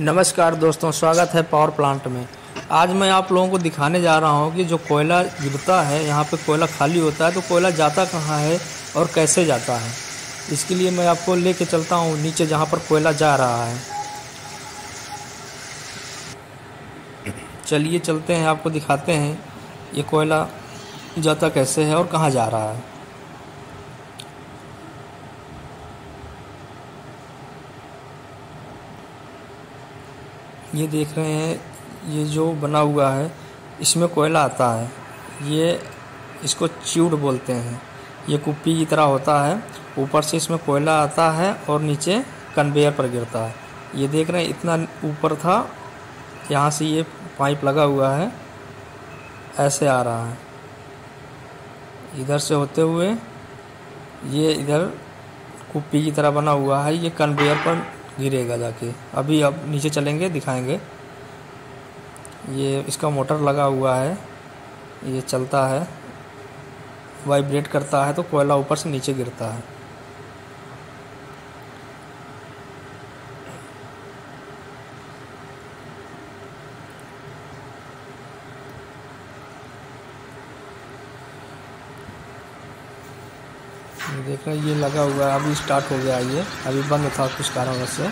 नमस्कार दोस्तों, स्वागत है पावर प्लांट में। आज मैं आप लोगों को दिखाने जा रहा हूँ कि जो कोयला गिरता है, यहाँ पे कोयला खाली होता है तो कोयला जाता कहाँ है और कैसे जाता है? इसके लिए मैं आपको लेके चलता हूँ नीचे जहाँ पर कोयला जा रहा है। चलिए चलते हैं, आपको दिखाते हैं ये कोयला जाता कैसे है और कहाँ जा रहा है। ये देख रहे हैं, ये जो बना हुआ है, इसमें कोयला आता है। ये इसको च्यूड बोलते हैं। ये कुप्पी की तरह होता है। ऊपर से इसमें कोयला आता है और नीचे कन्वेयर पर गिरता है। ये देख रहे हैं, इतना ऊपर था, यहाँ से ये पाइप लगा हुआ है। ऐसे आ रहा है। इधर से होते हुए ये इधर कुप्पी की तरह बना हुआ है। ये कन्वेयर पर गिरेगा जाके। अभी अब नीचे चलेंगे, दिखाएँगे। ये, इसका मोटर लगा हुआ है। ये चलता है। वाइब्रेट करता है तो कोयला ऊपर से नीचे गिरता है। देख रहे ये लगा हुआ है, अभी स्टार्ट हो गया ये। अभी बंद था कुछ कारणों से।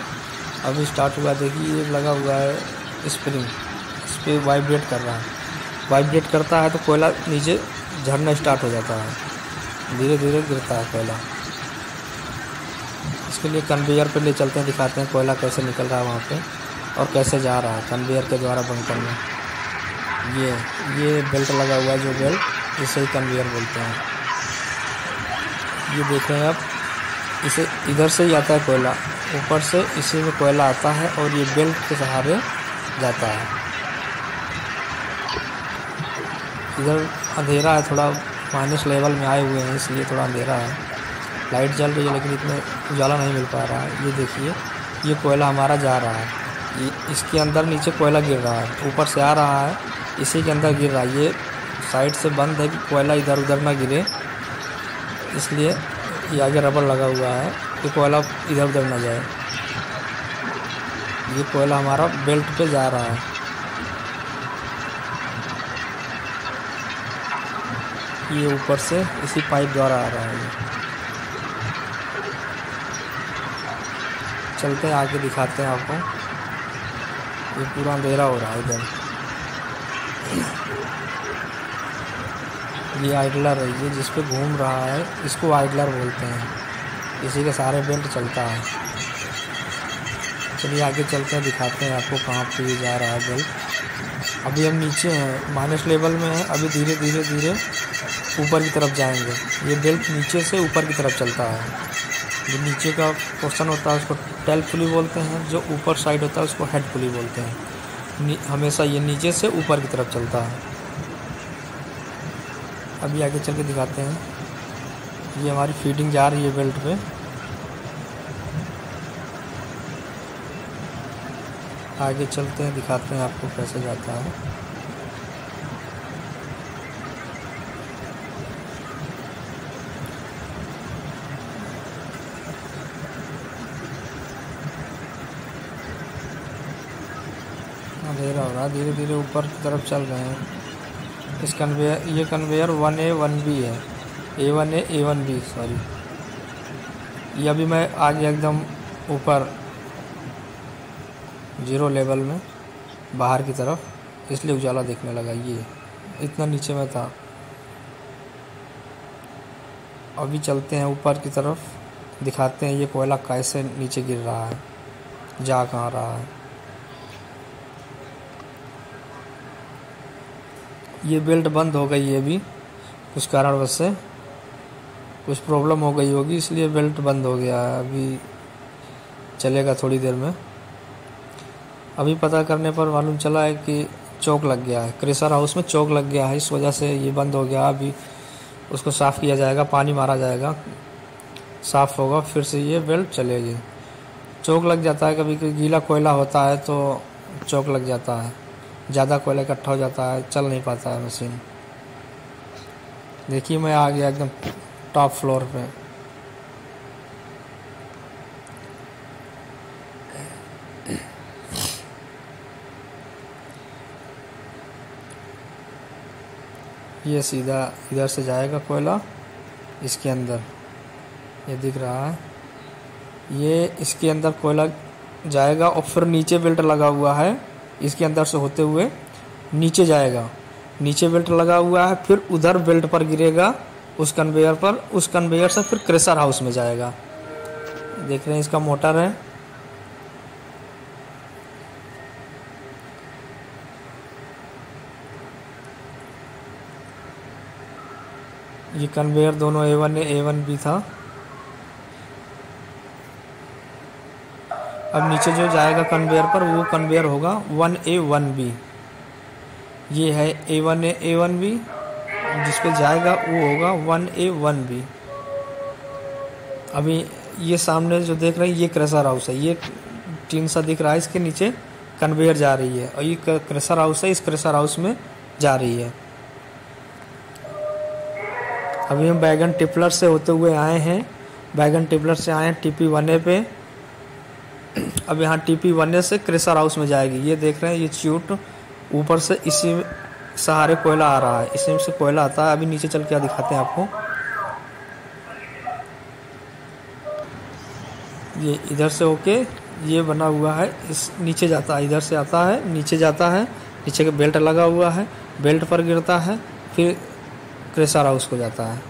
अभी स्टार्ट हुआ, देखिए, ये लगा हुआ है स्प्रिंग इस पर वाइब्रेट कर रहा है। वाइब्रेट करता है तो कोयला नीचे झड़ना स्टार्ट हो जाता है। धीरे धीरे गिरता है कोयला। इसके लिए कन्वेयर पर ले चलते हैं, दिखाते हैं कोयला कैसे निकल रहा है वहाँ पे और कैसे जा रहा है कन्वेयर के द्वारा बंकर में। ये ये बेल्ट लगा हुआ है जो बेल्ट इसे ही कन्वेयर बोलते हैं। ये देख रहे हैं आप, इसे इधर से ही आता है कोयला, ऊपर से इसी में कोयला आता है और ये बेल्ट के सहारे जाता है। इधर अंधेरा है, थोड़ा माइनस लेवल में आए हुए हैं, इसलिए थोड़ा अंधेरा है। लाइट जल रही है, लेकिन इतने उजाला नहीं मिल पा रहा है। ये देखिए, ये कोयला हमारा जा रहा है। इसके अंदर नीचे कोयला गिर रहा है। ऊपर से आ रहा है, इसी के अंदर गिर रहा है। ये साइड से बंद है कि कोयला इधर उधर ना गिरे। इसलिए ये आगे रबर लगा हुआ है। कि कोयला इधर उधर ना जाए। ये कोयला हमारा बेल्ट पे जा रहा है। ये ऊपर से इसी पाइप द्वारा आ रहा है चलते हैं, आगे दिखाते हैं आपको। ये पूरा अंधेरा हो रहा है इधर। ये आइडलर है ये जिस पे घूम रहा है, इसको आइडलर बोलते हैं। इसी के सारे बेल्ट चलता है। चलिए आगे चलते हैं, दिखाते हैं आपको कहाँ पे ये जा रहा है बेल्ट। अभी हम नीचे हैं माइनस लेवल में है, अभी धीरे धीरे धीरे ऊपर की तरफ़ जाएँगे। ये बेल्ट नीचे से ऊपर की तरफ़ चलता है। जो नीचे का पोर्सन होता है, उसको टेल पुली बोलते हैं। जो ऊपर साइड होता है, उसको हेड पुली बोलते हैं। हमेशा ये नीचे से ऊपर की तरफ़ चलता है। अभी आगे चल के दिखाते हैं। ये हमारी फीडिंग जा रही है बेल्ट पे। आगे चलते हैं, दिखाते हैं आपको कैसे जाता है। अंधेरा हो रहा धीरे धीरे ऊपर की तरफ़ चल रहे हैं। इस कन्वेयर ये conveyor one A one B है। A one A A one B sorry ये अभी मैं आगे एकदम ऊपर ज़ीरो लेवल में, बाहर की तरफ़, इसलिए उजाला देखने लगा। ये, इतना नीचे में था। अभी चलते हैं ऊपर की तरफ़, दिखाते हैं ये कोयला कैसे नीचे गिर रहा है, जा कहाँ रहा है। ये बेल्ट बंद हो गई है अभी, कुछ कारणवश से। कुछ प्रॉब्लम हो गई होगी, इसलिए बेल्ट बंद हो गया है। अभी चलेगा थोड़ी देर में। अभी पता करने पर मालूम चला है कि चौक लग गया है। क्रेशर हाउस में चौक लग गया है, इस वजह से ये बंद हो गया। अभी उसको साफ़ किया जाएगा, पानी मारा जाएगा। साफ़ होगा, फिर से ये बेल्ट चलेगी। चौक लग जाता है कभी कभी गीला कोयला होता है तो चौक लग जाता है। ज़्यादा कोयला इकट्ठा हो जाता है, चल नहीं पाता है मशीन देखिए मैं आ गया एकदम टॉप फ्लोर पे। ये सीधा इधर से जाएगा कोयला, इसके अंदर। ये दिख रहा है। ये इसके अंदर कोयला जाएगा और फिर नीचे बेल्ट लगा हुआ है। इसके अंदर से होते हुए नीचे जाएगा। नीचे बेल्ट लगा हुआ है, फिर उधर बेल्ट पर गिरेगा, उस कन्वेयर पर, उस कन्वेयर से फिर क्रेशर हाउस में जाएगा। देख रहे हैं इसका मोटर है। ये कन्वेयर दोनों A one A one B था। अब नीचे जो जाएगा कन्वेयर पर, वो कन्वेयर होगा वन ए वन बी ये है A one A A one B जिस पे जाएगा वो होगा वन ए वन बी अभी ये सामने जो देख रहे हैं, ये क्रेशर हाउस है। ये टीन सा दिख रहा है, इसके नीचे कन्वेयर जा रही है। और ये क्रेशर हाउस है, इस क्रेशर हाउस में जा रही है। अभी हम बैगन टिपलर से होते हुए आए हैं। बैगन टिपलर से आए हैं, टीपी वन ए पे। अब यहाँ टीपी बनने से क्रेशर हाउस में जाएगी। ये देख रहे हैं, ये च्यूट ऊपर से इसी सहारे कोयला आ रहा है। इसी से कोयला आता है। अभी नीचे चल के दिखाते हैं आपको। ये इधर से होके ये बना हुआ है। इस नीचे जाता है, इधर से आता है, नीचे जाता है, नीचे का बेल्ट लगा हुआ है बेल्ट पर गिरता है, फिर क्रेशर हाउस को जाता है।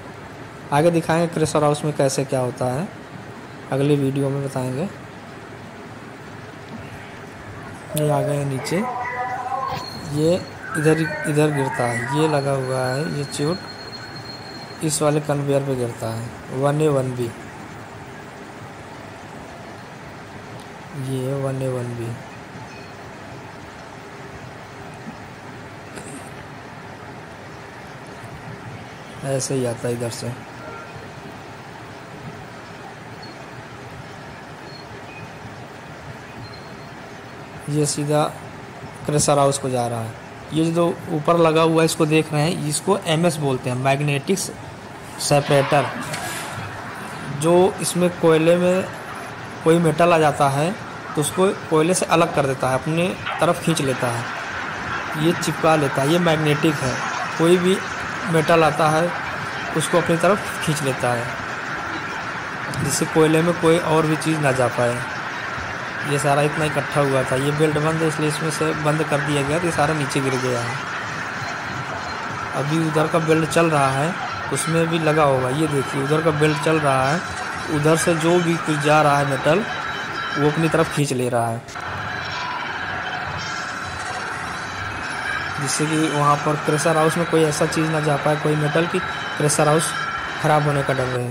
आगे दिखाएँगे क्रेशर हाउस में कैसे क्या होता है। अगले वीडियो में बताएँगे। ये आ गए नीचे। ये इधर इधर गिरता है। ये लगा हुआ है, ये चोट। इस वाले कन्वेयर पे गिरता है। One A one B. ये वन ए वन बी। ऐसे ही आता है इधर से। ये सीधा क्रेशर हाउस को जा रहा है। ये जो ऊपर लगा हुआ है, इसको देख रहे हैं, इसको एमएस बोलते हैं मैग्नेटिक सेपरेटर। जो इसमें कोयले में कोई मेटल आ जाता है तो उसको कोयले से अलग कर देता है, अपने तरफ़ खींच लेता है। ये चिपका लेता है, ये मैग्नेटिक है। कोई भी मेटल आता है, उसको अपनी तरफ़ खींच लेता है, जिससे कोयले में कोई और भी चीज़ ना जा पाए। ये सारा इतना इकट्ठा हुआ था। ये बेल्ट बंद है, इसलिए इसमें से बंद कर दिया गया तो ये सारा नीचे गिर गया है। अभी उधर का बेल्ट चल रहा है, उसमें भी लगा होगा। ये देखिए, उधर का बेल्ट चल रहा है। उधर से जो भी कुछ जा रहा है मेटल वो अपनी तरफ़ खींच ले रहा है। जिससे कि वहाँ पर क्रेशर हाउस में कोई ऐसा चीज़ ना जा पाए, कोई मेटल की प्रेशर हाउस ख़राब होने का डर रहे